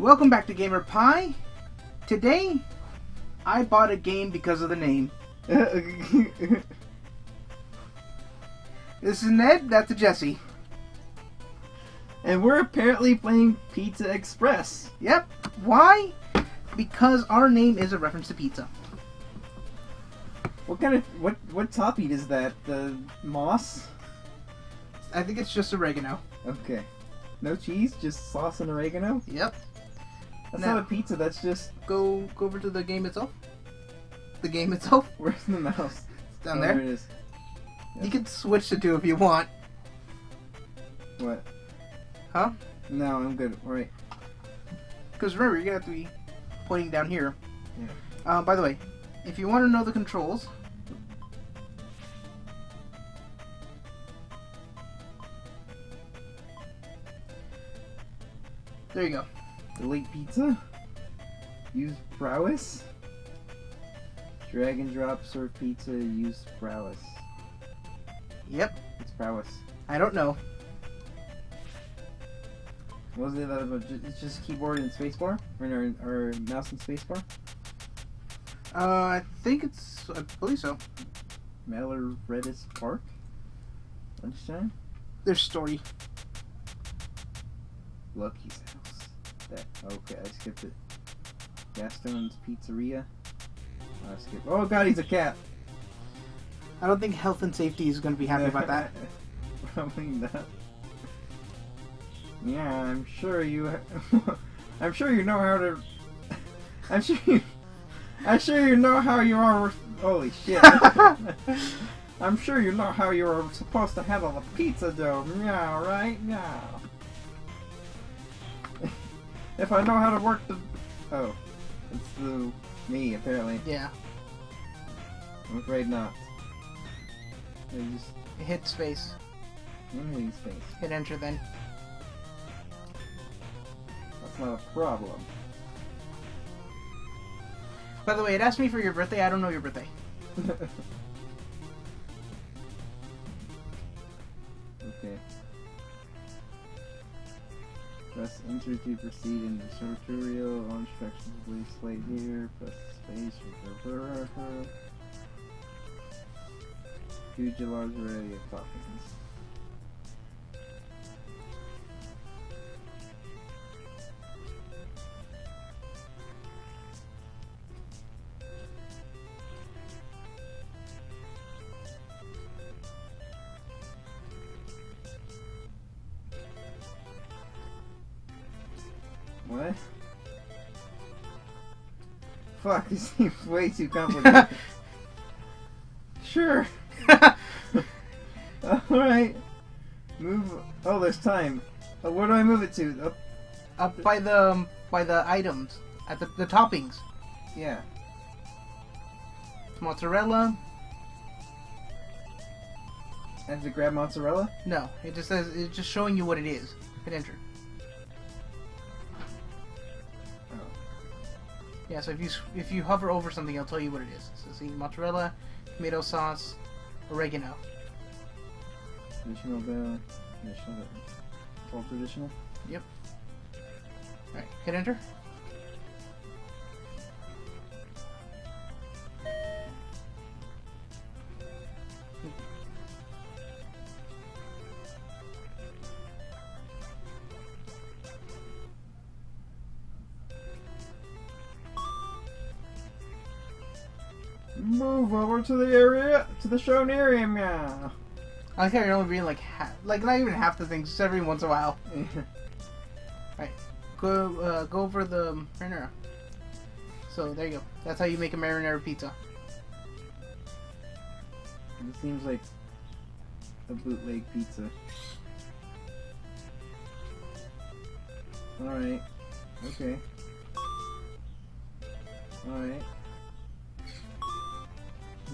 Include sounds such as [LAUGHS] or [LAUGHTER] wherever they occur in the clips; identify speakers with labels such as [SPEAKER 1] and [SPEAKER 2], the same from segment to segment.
[SPEAKER 1] Welcome back to Gamer Pie. Today, I bought a game because of the name. [LAUGHS] This is Ned, that's a Jesse.
[SPEAKER 2] and we're apparently playing Pizza Express.
[SPEAKER 1] Yep. Why? Because our name is a reference to pizza.
[SPEAKER 2] What kind of what what topping is that? The moss?
[SPEAKER 1] I think it's just oregano.
[SPEAKER 2] Okay. No cheese, just sauce and oregano.
[SPEAKER 1] Yep.
[SPEAKER 2] That's
[SPEAKER 1] Now-
[SPEAKER 2] not a pizza. That's just
[SPEAKER 1] Go go over to the game itself. The game itself. [LAUGHS]
[SPEAKER 2] where's the mouse?
[SPEAKER 1] It's down
[SPEAKER 2] Oh,
[SPEAKER 1] there.
[SPEAKER 2] it is.
[SPEAKER 1] You can switch the two if you want.
[SPEAKER 2] What?
[SPEAKER 1] Huh?
[SPEAKER 2] No, I'm good. All right.
[SPEAKER 1] Because remember, you're gonna have to be pointing down here.
[SPEAKER 2] Yeah.
[SPEAKER 1] Uh, by the way, if you want to know the controls, there you go.
[SPEAKER 2] Delete pizza. Use prowess. Drag and drop serve pizza. Use prowess.
[SPEAKER 1] Yep.
[SPEAKER 2] It's prowess.
[SPEAKER 1] I don't know.
[SPEAKER 2] What was it that about? It's just keyboard and spacebar, or, or, or mouse and spacebar.
[SPEAKER 1] Uh, I think it's. I believe so.
[SPEAKER 2] Mallor Redis Park. Lunchtime.
[SPEAKER 1] There's story.
[SPEAKER 2] Lucky's house. Okay? I skipped it. Gaston's Pizzeria. I skipped. Oh God, he's a cat.
[SPEAKER 1] I don't think health and safety is gonna be happy about that. [LAUGHS]
[SPEAKER 2] Probably not. Yeah, I'm sure you. [LAUGHS] I'm sure you know how to. [LAUGHS] I'm sure you. I'm sure you know how you are. Holy shit! I'm sure you know how you're supposed to handle the pizza dough. Yeah, right? Yeah. If I know how to work the. Oh, it's the me apparently.
[SPEAKER 1] yeah.
[SPEAKER 2] I'm afraid not. I just
[SPEAKER 1] Hit space.
[SPEAKER 2] these things.
[SPEAKER 1] Hit enter then.
[SPEAKER 2] That's not a problem.
[SPEAKER 1] By the way, it asked me for your birthday. I don't know your birthday. [LAUGHS] [LAUGHS]
[SPEAKER 2] okay. Press enter to proceed in the tutorial. All instructions will displayed here. Press space. Huge large variety of toppings. What? Fuck, [LAUGHS] this seems way too [LAUGHS] complicated. sure. [LAUGHS] Alright. Move. Oh, there's time. Uh, where do I move it to? Up.
[SPEAKER 1] Up by the um, by the items at the, the toppings.
[SPEAKER 2] Yeah.
[SPEAKER 1] Mozzarella.
[SPEAKER 2] I have to grab mozzarella?
[SPEAKER 1] No, it just says it's just showing you what it is. Hit enter. Yeah, so if you if you hover over something, it'll tell you what it is. So see, mozzarella, tomato sauce, oregano.
[SPEAKER 2] Traditional dough. Traditional. It's all traditional?
[SPEAKER 1] All right, hit enter.
[SPEAKER 2] To the area, to the shown area, meow.
[SPEAKER 1] I like how you're only reading like half, like not even half the things, just every once in a while. [LAUGHS] Go uh, go over the marinara. So there you go. That's how you make a marinara pizza.
[SPEAKER 2] It seems like a bootleg pizza. Alright. Okay. Alright.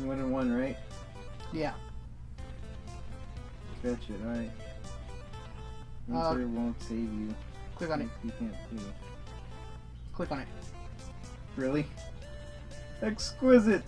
[SPEAKER 2] One and one, right?
[SPEAKER 1] Yeah.
[SPEAKER 2] Fetch it, alright.
[SPEAKER 1] Uh,
[SPEAKER 2] Answer won't save you.
[SPEAKER 1] Click on it.
[SPEAKER 2] You can't do.
[SPEAKER 1] Click on it.
[SPEAKER 2] Really? Exquisite!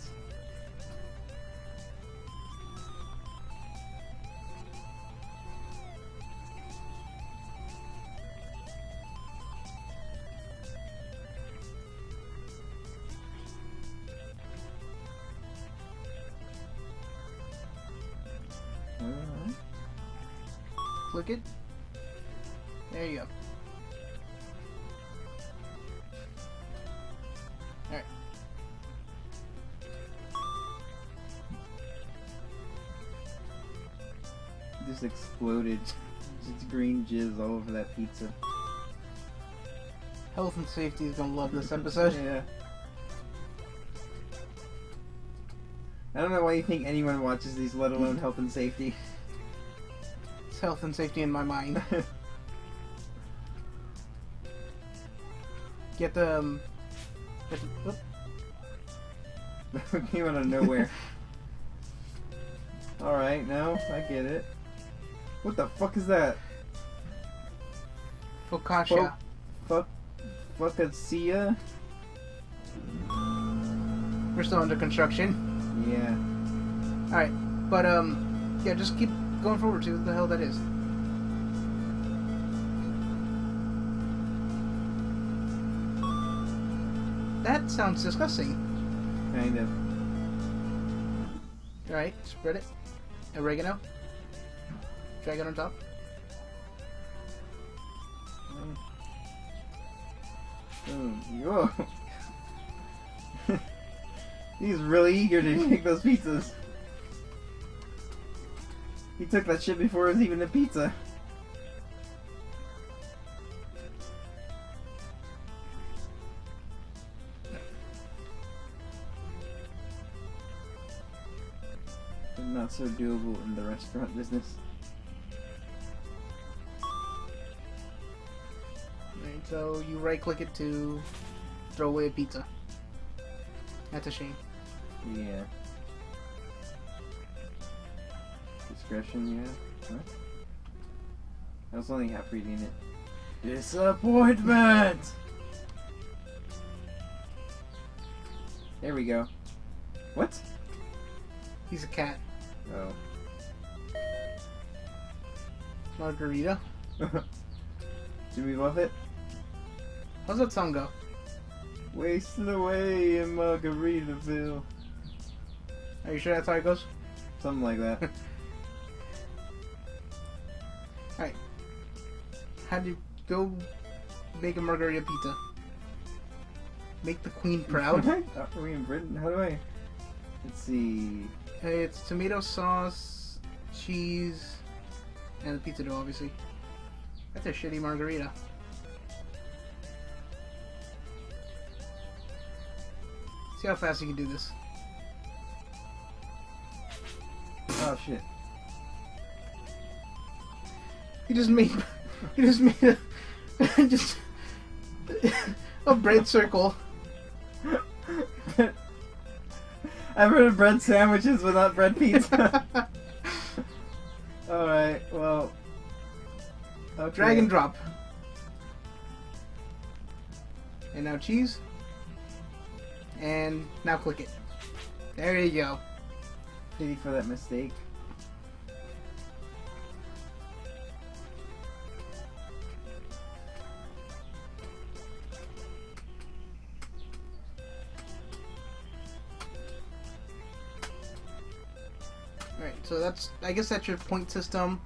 [SPEAKER 2] Just exploded. Just green jizz all over that pizza.
[SPEAKER 1] Health and safety is gonna love this [LAUGHS] episode.
[SPEAKER 2] Yeah. I don't know why you think anyone watches these, let alone [LAUGHS] health and safety.
[SPEAKER 1] It's health and safety in my mind. [LAUGHS] Get the. Um, get the oop.
[SPEAKER 2] Came out of nowhere. Alright, now I get it. What the fuck is that?
[SPEAKER 1] focaccia.
[SPEAKER 2] Fuck. Fuckacia?
[SPEAKER 1] We're still under construction.
[SPEAKER 2] Yeah.
[SPEAKER 1] Alright, but um, yeah, just keep going forward. See what the hell that is. That sounds disgusting.
[SPEAKER 2] Kind of.
[SPEAKER 1] Alright, spread it. Oregano. Drag it on top.
[SPEAKER 2] Hmm. Hmm. Whoa. [LAUGHS] He's really eager to take those pizzas. He took that shit before it was even a pizza. Not so doable in the restaurant business.
[SPEAKER 1] So you right click it to throw away a pizza. That's a shame.
[SPEAKER 2] Yeah. Discretion, yeah. What? I was only half reading it. Disappointment! There we go. What?
[SPEAKER 1] He's a cat.
[SPEAKER 2] Oh.
[SPEAKER 1] Margarita. [LAUGHS]
[SPEAKER 2] Jimmy Buffett?
[SPEAKER 1] How's that song go?
[SPEAKER 2] Wasted away in Margaritaville.
[SPEAKER 1] Are you sure that's how it goes?
[SPEAKER 2] Something like that. [LAUGHS] Alright.
[SPEAKER 1] How do you go make a margarita pizza? Make the queen proud.
[SPEAKER 2] Uh, are we in Britain? How do I? Let's see.
[SPEAKER 1] Hey, it's tomato sauce, cheese, and the pizza dough, obviously. That's a shitty margarita. See how fast you can do this.
[SPEAKER 2] Oh shit.
[SPEAKER 1] You just made, [LAUGHS] you just made a, [LAUGHS] just a bread circle. [LAUGHS]
[SPEAKER 2] I've heard of bread sandwiches, but not bread pizza. Alright, well. Okay.
[SPEAKER 1] Drag and drop. And now cheese. And now click it. There you go.
[SPEAKER 2] Pity for that mistake.
[SPEAKER 1] Alright, so that's, I guess that's your point system.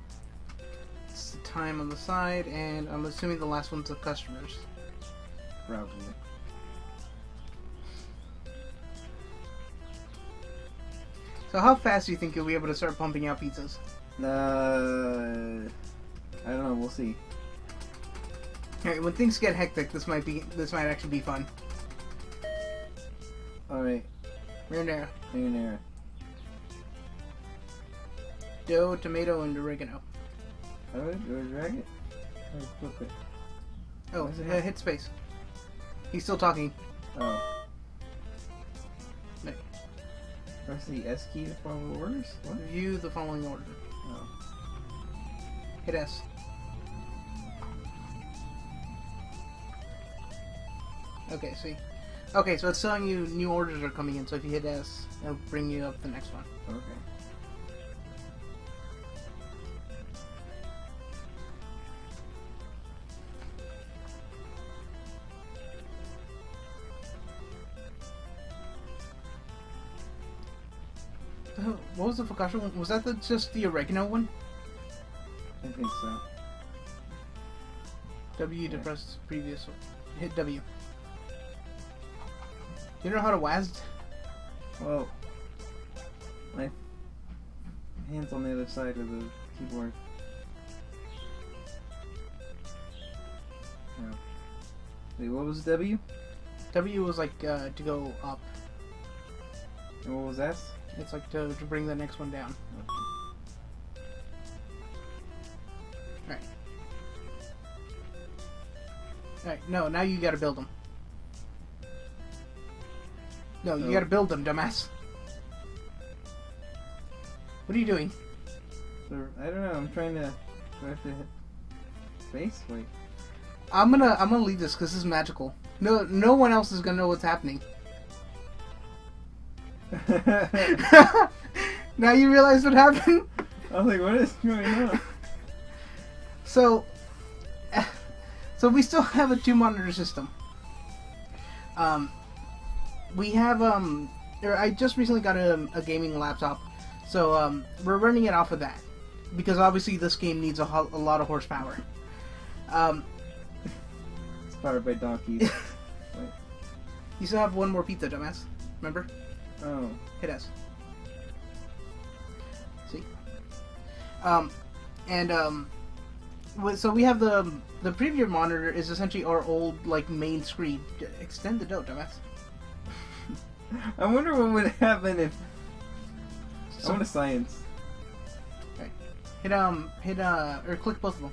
[SPEAKER 1] It's the time on the side, and I'm assuming the last one's the customers.
[SPEAKER 2] Probably.
[SPEAKER 1] So how fast do you think you'll be able to start pumping out pizzas?
[SPEAKER 2] Uh, I don't know. We'll see.
[SPEAKER 1] Alright, when things get hectic, this might be, this might actually be fun.
[SPEAKER 2] Alright,
[SPEAKER 1] Marinara,
[SPEAKER 2] marinara.
[SPEAKER 1] dough, tomato, and oregano.
[SPEAKER 2] How do I, do I drag it? Or flip it?
[SPEAKER 1] Oh,
[SPEAKER 2] Why is it
[SPEAKER 1] uh, hit space. He's still talking.
[SPEAKER 2] Oh. Press the S key to follow orders? What?
[SPEAKER 1] View the following order.
[SPEAKER 2] Oh.
[SPEAKER 1] Hit S. Okay, see. Okay, so it's telling you new orders are coming in, so if you hit S, it'll bring you up the next one.
[SPEAKER 2] Okay.
[SPEAKER 1] Was the focaccia one? Was that the, just the oregano one?
[SPEAKER 2] I think so.
[SPEAKER 1] W to press previous. Hit W. Do You know how to WASD?
[SPEAKER 2] Well, my hands on the other side of the keyboard. No. Wait, what was W?
[SPEAKER 1] W was like uh, to go up.
[SPEAKER 2] And what was S?
[SPEAKER 1] It's like to, to bring the next one down. Alright, no, now you gotta build them. No, you
[SPEAKER 2] Oh.
[SPEAKER 1] gotta build them, dumbass. What are you doing?
[SPEAKER 2] I don't know. I'm trying to. I have to space? Wait.
[SPEAKER 1] I'm gonna I'm gonna leave this because this is magical. No no one else is gonna know what's happening. [LAUGHS] Now you realize what happened?
[SPEAKER 2] I was like, what is going on? [LAUGHS]
[SPEAKER 1] So, [LAUGHS] so we still have a two monitor system. Um, we have um, or I just recently got a, a gaming laptop, so um, we're running it off of that because obviously this game needs a, ho- a lot of horsepower. Um,
[SPEAKER 2] It's powered by donkeys.
[SPEAKER 1] you still have one more pizza, dumbass. Remember?
[SPEAKER 2] Oh.
[SPEAKER 1] Hit S. See? Um, and um, so we have the the preview monitor is essentially our old like main screen. Extend the dough, dumbass. [LAUGHS]
[SPEAKER 2] I wonder what would happen if. I want a science. Okay.
[SPEAKER 1] Hit um hit uh or click both of them.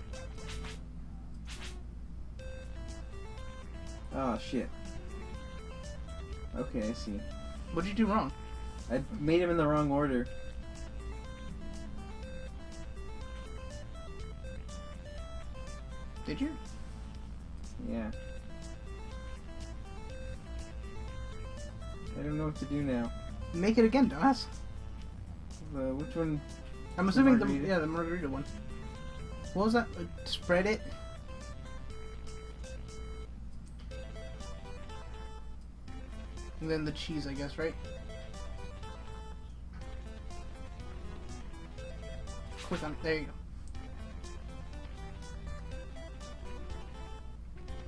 [SPEAKER 2] Oh shit. Okay, I see.
[SPEAKER 1] What did you do wrong?
[SPEAKER 2] I made him in the wrong order.
[SPEAKER 1] Did you?
[SPEAKER 2] Yeah. I don't know what to do now.
[SPEAKER 1] Make it again, dumbass.
[SPEAKER 2] Uh, which one?
[SPEAKER 1] I'm assuming the
[SPEAKER 2] margarita?
[SPEAKER 1] yeah the margarita one. What was that? Uh, spread it. And then the cheese, I guess, right? Click on. There you go.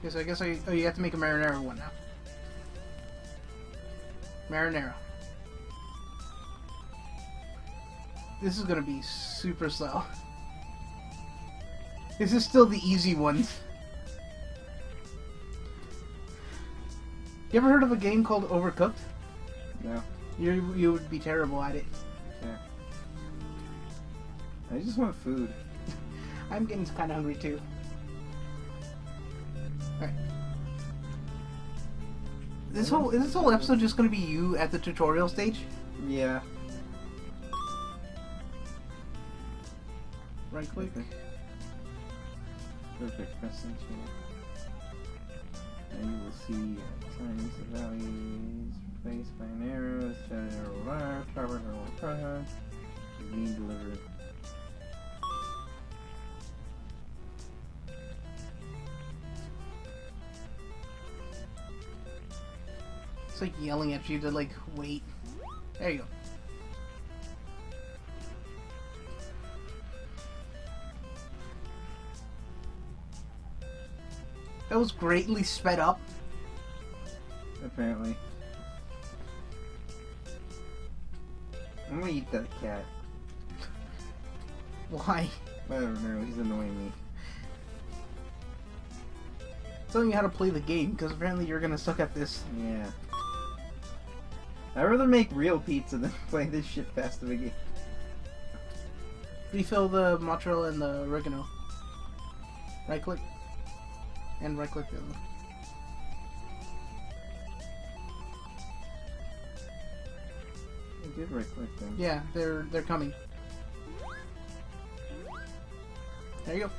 [SPEAKER 1] Yes, I guess I. Oh, you have to make a marinara one now. Marinara. This is gonna be super slow. [LAUGHS] This is still the easy ones. You ever heard of a game called Overcooked?
[SPEAKER 2] No.
[SPEAKER 1] You you would be terrible at it.
[SPEAKER 2] I just want food. [LAUGHS]
[SPEAKER 1] I'm getting kind of hungry too. Alright. This whole is this whole episode just gonna be you at the tutorial stage?
[SPEAKER 2] Yeah.
[SPEAKER 1] Right click.
[SPEAKER 2] Perfect. Enter. And you will see times the values by an arrow, is being delivered.
[SPEAKER 1] It's like yelling at you to like wait. There you go. That was greatly sped up.
[SPEAKER 2] Apparently. I'm gonna eat that cat. [LAUGHS]
[SPEAKER 1] Why?
[SPEAKER 2] I don't know, he's annoying me.
[SPEAKER 1] Telling you how to play the game because apparently you're gonna suck at this.
[SPEAKER 2] Yeah. I'd rather make real pizza than [LAUGHS] play this shit fast of a game.
[SPEAKER 1] Refill the mozzarella and the oregano. Right click. And right click the other one.
[SPEAKER 2] I did right click them.
[SPEAKER 1] Yeah, they're they're coming. There you go.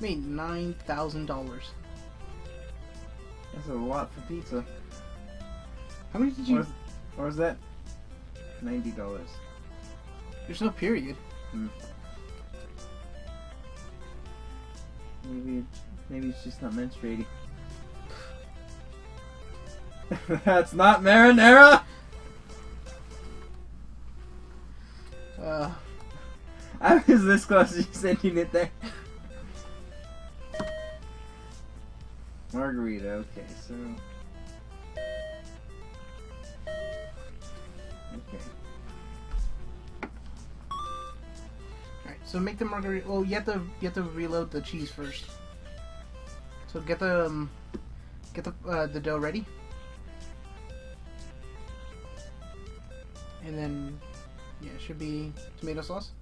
[SPEAKER 1] Made nine thousand dollars.
[SPEAKER 2] That's a lot for pizza.
[SPEAKER 1] How many did
[SPEAKER 2] Or
[SPEAKER 1] you?
[SPEAKER 2] is, or is that ninety dollars?
[SPEAKER 1] There's no period. Hmm.
[SPEAKER 2] Maybe it, maybe it's just not menstruating. [LAUGHS] That's not marinara.
[SPEAKER 1] Uh,
[SPEAKER 2] I was this close to sending it there. Margarita, okay, so.
[SPEAKER 1] So make the margarita. Well, you have to you have to reload the cheese first. So get the um, get the uh, the dough ready, and then yeah, it should be tomato sauce.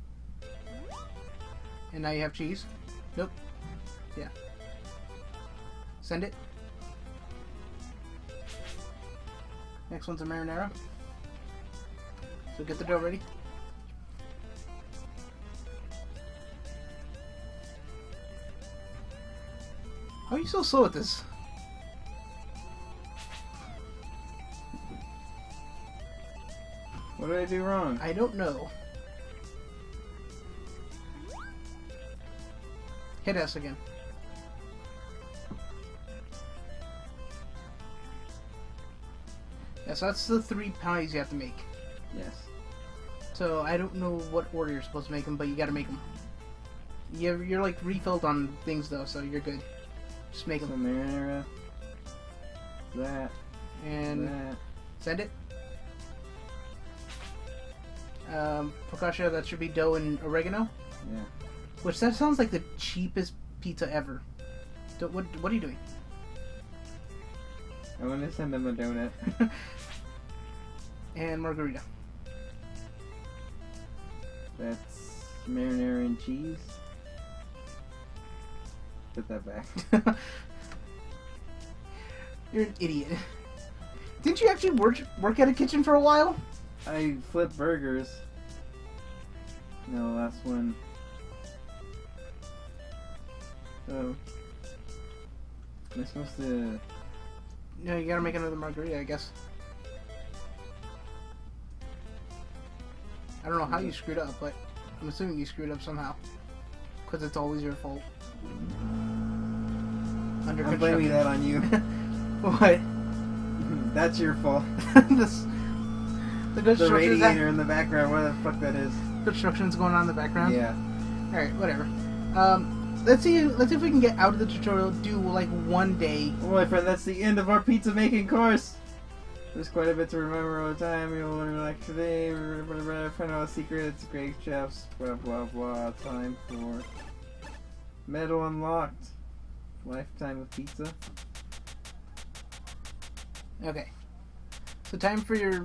[SPEAKER 1] And now you have cheese. Nope. Yeah. Send it. Next one's a marinara. So get the dough ready. Are you so slow at this?
[SPEAKER 2] What did I do wrong?
[SPEAKER 1] I don't know. Hit S again. Yeah, so that's the three pies you have to make.
[SPEAKER 2] Yes.
[SPEAKER 1] So I don't know what order you're supposed to make them, but you gotta make them. You're, you're like refilled on things though, so you're good. Just make them
[SPEAKER 2] marinara. That.
[SPEAKER 1] and
[SPEAKER 2] that.
[SPEAKER 1] send it. Um, focaccia, that should be dough and oregano.
[SPEAKER 2] Yeah.
[SPEAKER 1] Which that sounds like the cheapest pizza ever. Do- What what are you doing?
[SPEAKER 2] I want to send them a donut. [LAUGHS]
[SPEAKER 1] And margarita.
[SPEAKER 2] That's marinara and cheese. Put that back. [LAUGHS]
[SPEAKER 1] You're an idiot. Didn't you actually work work at a kitchen for a while?
[SPEAKER 2] I flip burgers. No, last one. So, am I supposed to?
[SPEAKER 1] No, you gotta make another margarita, I guess. I don't know how you screwed up, but I'm assuming you screwed up somehow. Because it's always your fault. Mm-hmm. Under
[SPEAKER 2] I'm blaming that on you. [LAUGHS]
[SPEAKER 1] What? [LAUGHS]
[SPEAKER 2] That's your fault. [LAUGHS]
[SPEAKER 1] this, the
[SPEAKER 2] The radiator in the background. What the fuck that is?
[SPEAKER 1] construction's going on in the background.
[SPEAKER 2] Yeah.
[SPEAKER 1] All right, whatever. Um, let's see. Let's see if we can get out of the tutorial. Do like one day.
[SPEAKER 2] Well, my friend, that's the end of our pizza making course. There's quite a bit to remember all the time. You'll learn like today. blah, blah, Find out secrets, great chefs, blah blah blah. Time for medal unlocked. Lifetime of pizza.
[SPEAKER 1] Okay. So time for your.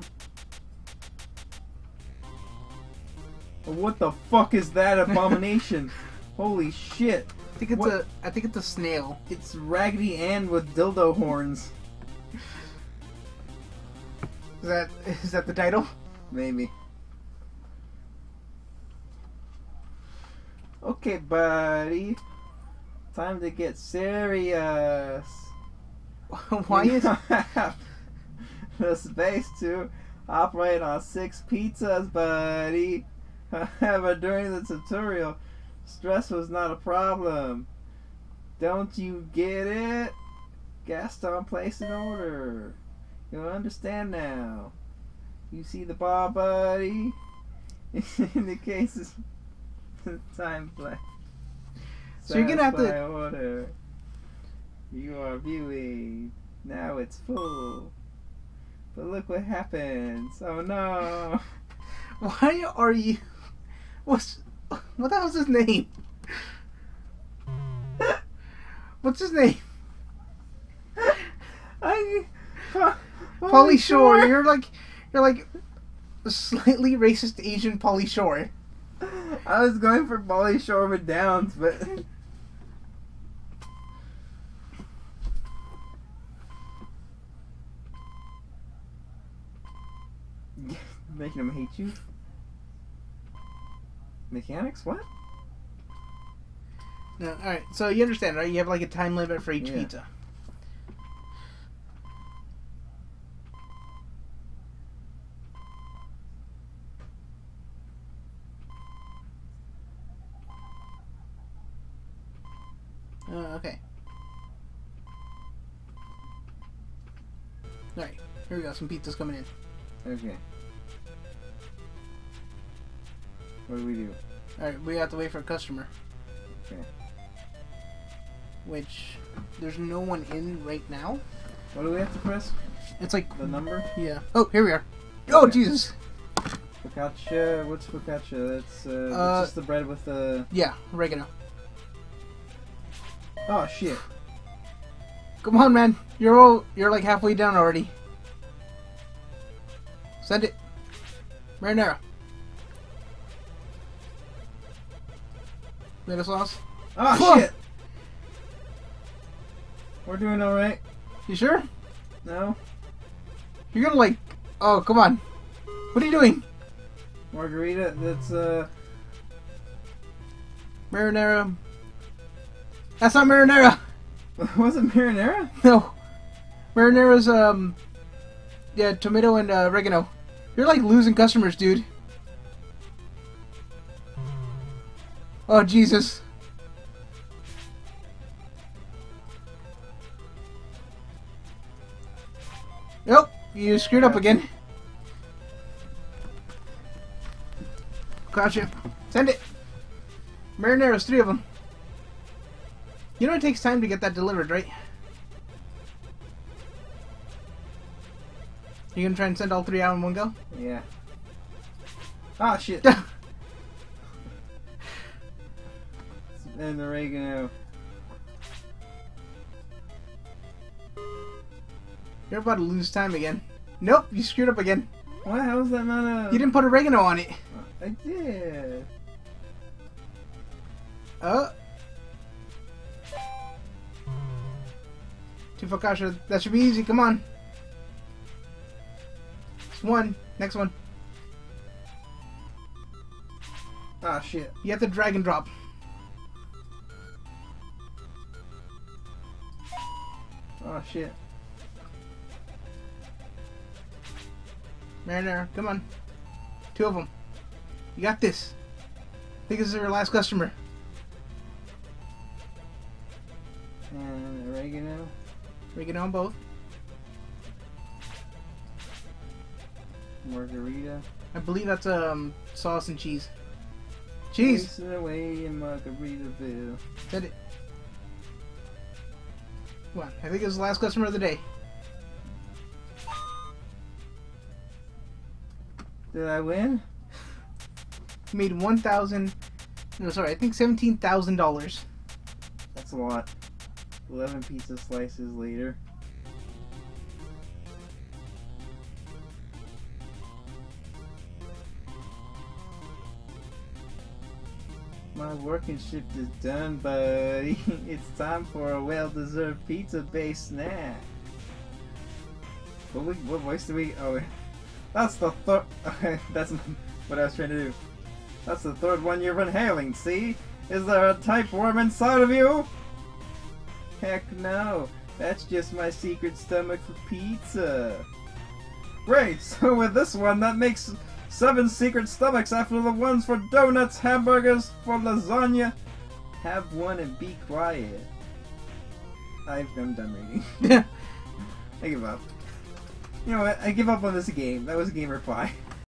[SPEAKER 2] What the fuck is that abomination? [LAUGHS] Holy shit!
[SPEAKER 1] I think it's
[SPEAKER 2] What?
[SPEAKER 1] a. I think it's a snail.
[SPEAKER 2] It's Raggedy Ann with dildo horns.
[SPEAKER 1] Is that is that the title?
[SPEAKER 2] Maybe. Okay, buddy. Time to get serious. [LAUGHS]
[SPEAKER 1] Why
[SPEAKER 2] You
[SPEAKER 1] is
[SPEAKER 2] don't [LAUGHS] have the space to operate on six pizzas, buddy? [LAUGHS] However, during the tutorial, stress was not a problem. Don't you get it? Gaston placed an order. You'll understand now. You see the bar, buddy? In the cases, time play.
[SPEAKER 1] So you're gonna have to-
[SPEAKER 2] order. You are viewing. Now it's full. But look what happens. Oh no. [LAUGHS]
[SPEAKER 1] why are you? [LAUGHS] What's what the hell's his name? [LAUGHS] What's his name?
[SPEAKER 2] I. Pa-
[SPEAKER 1] Pauly Shore. You're like you're like slightly racist Asian Pauly Shore.
[SPEAKER 2] I was going for Pauly Shore with Downs, but. Making him hate you? Mechanics? What?
[SPEAKER 1] No, all right. So you understand, right? You have like a time limit for each
[SPEAKER 2] Yeah.
[SPEAKER 1] pizza. Uh, okay. All right. Here we go. Some pizzas coming in.
[SPEAKER 2] Okay. What do we do?
[SPEAKER 1] Alright, we have to wait for a customer.
[SPEAKER 2] Okay.
[SPEAKER 1] Which, there's no one in right now.
[SPEAKER 2] What do we have to press?
[SPEAKER 1] It's like,
[SPEAKER 2] The number?
[SPEAKER 1] yeah. Oh, here we are. Oh,
[SPEAKER 2] Okay.
[SPEAKER 1] Jesus.
[SPEAKER 2] Focaccia. What's focaccia? That's, uh, that's
[SPEAKER 1] Uh,
[SPEAKER 2] just the bread with the.
[SPEAKER 1] Yeah, oregano.
[SPEAKER 2] Oh shit.
[SPEAKER 1] Come on, man. You're all, you're like halfway down already. Send it. Marinara. Tomato sauce.
[SPEAKER 2] Oh shit. We're doing all right.
[SPEAKER 1] You sure?
[SPEAKER 2] No.
[SPEAKER 1] You're gonna like. Oh, come on. What are you doing?
[SPEAKER 2] Margarita. That's uh.
[SPEAKER 1] Marinara. That's not marinara. [LAUGHS]
[SPEAKER 2] Was it marinara?
[SPEAKER 1] No. Marinara's um. Yeah, tomato and uh, oregano. You're like losing customers, dude. Oh Jesus. Nope, you screwed up again. Gotcha. Send it. Marinara's three of them. You know it takes time to get that delivered, right? You gonna try and send all three out in one go?
[SPEAKER 2] Yeah. Ah shit. [LAUGHS] and oregano.
[SPEAKER 1] You're about to lose time again. Nope, you screwed up again.
[SPEAKER 2] What? How is that not a?
[SPEAKER 1] You didn't put oregano on it.
[SPEAKER 2] I did.
[SPEAKER 1] Oh. Two. That should be easy. Come on. It's one. Next one.
[SPEAKER 2] Ah shit.
[SPEAKER 1] You have to drag and drop.
[SPEAKER 2] Shit.
[SPEAKER 1] Marinara, come on. Two of them. You got this. I think this is our last customer.
[SPEAKER 2] And oregano.
[SPEAKER 1] Oregano on both.
[SPEAKER 2] Margarita.
[SPEAKER 1] I believe that's um sauce and cheese. Cheese.
[SPEAKER 2] Away in Margaritaville.
[SPEAKER 1] Send it. Come. I think it was the last customer of the day.
[SPEAKER 2] Did I win?
[SPEAKER 1] Made one thousand. No, sorry. I think seventeen thousand dollars.
[SPEAKER 2] That's a lot. Eleven pizza slices later. My working shift is done, buddy. [LAUGHS] It's time for a well-deserved pizza-based snack. What, we, what voice do we? Oh, [LAUGHS] that's the third. [LAUGHS] that's what I was trying to do. That's the third one you're inhaling. See? Is there a type worm inside of you? Heck no. That's just my secret stomach for pizza. Great. So with this one, that makes seven secret stomachs after the ones for donuts, hamburgers, for lasagna. Have one and be quiet. I've, I'm done reading. [LAUGHS] I give up. You know what? I give up on this game. That was a Gamer Pie. [LAUGHS]